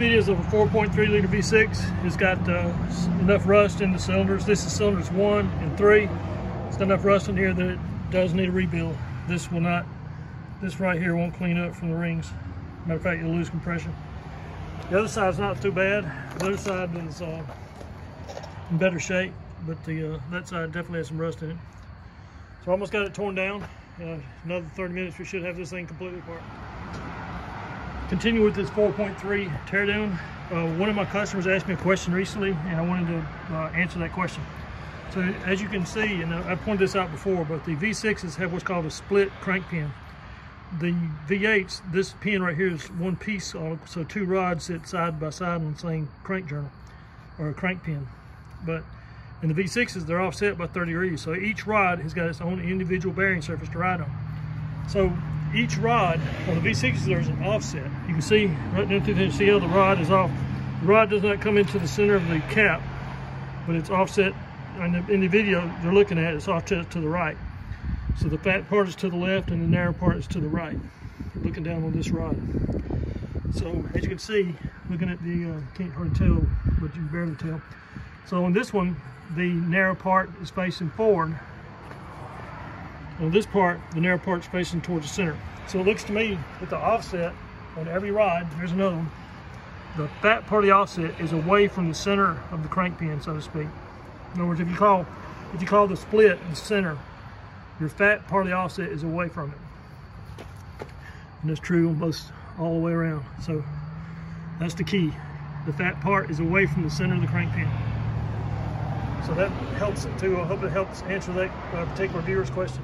video is of a 4.3 liter V6. It's got uh, enough rust in the cylinders. This is cylinders one and three. It's got enough rust in here that it does need a rebuild. This will not, this right here won't clean up from the rings. Matter of fact, you'll lose compression. The other side's not too bad. The other side is uh, in better shape, but the uh, that side definitely has some rust in it. So I almost got it torn down. Uh, another 30 minutes, we should have this thing completely apart. Continue with this 4.3 teardown. Uh, one of my customers asked me a question recently, and I wanted to uh, answer that question. So as you can see, and I pointed this out before, but the V6s have what's called a split crank pin the V8s, this pin right here is one piece, so two rods sit side by side on the same crank journal or a crank pin. But in the V6s, they're offset by 30 degrees. So each rod has got its own individual bearing surface to ride on. So each rod on the V6s, there's an offset. You can see right down through there, see how the rod is off. The rod does not come into the center of the cap, but it's offset. In the, in the video they're looking at, it's offset to the right. So the fat part is to the left and the narrow part is to the right, looking down on this rod. So as you can see, looking at the, uh, can't hardly tell, but you can barely tell. So on this one, the narrow part is facing forward. On this part, the narrow part is facing towards the center. So it looks to me that the offset on every rod, here's another one, the fat part of the offset is away from the center of the crank pin, so to speak. In other words, if you call, if you call the split the center, your fat part of the offset is away from it. And that's true on both all the way around. So that's the key. The fat part is away from the center of the crank pin. So that helps it too. I hope it helps answer that uh, particular viewer's question.